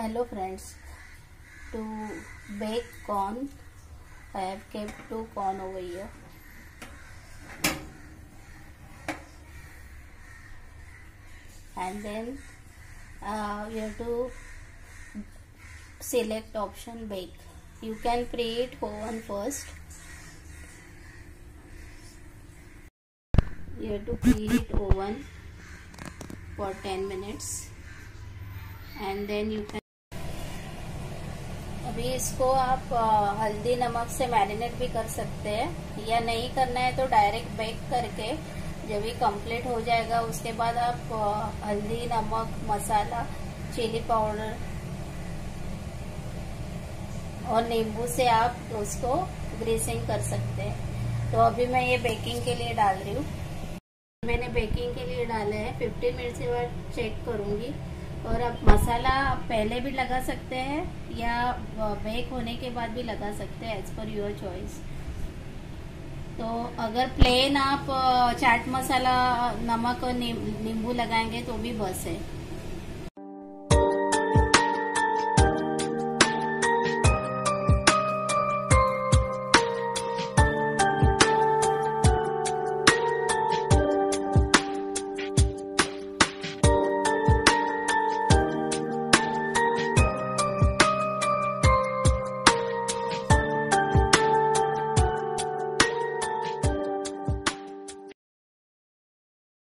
hello friends. To bake corn I have kept two corn over here. And then uh, you have to select option bake. You can preheat oven first. You have to preheat oven for 10 minutes. And then you can अभी इसको आप हल्दी नमक से marinate भी कर सकते हैं। या नहीं करना है तो डायरेक्ट बेक करके जब ये कंप्लीट हो जाएगा, उसके बाद आप हल्दी नमक, मसाला चिली पाउडर और नींबू से आप उसको ग्रीसिंग कर सकते हैं। तो अभी मैं ये बेकिंग के लिए डाल रही हूँ। मैंने बेकिंग के लिए डाले हैं। 15 मिनट के बाद चेक करूँगी। और आप मसाला पहले भी लगा सकते हैं या बेक होने के बाद भी लगा सकते हैं एज पर योर चॉइस तो अगर प्लेन आप चाट मसाला, नमक और नींबू लगाएँगे तो भी बस है।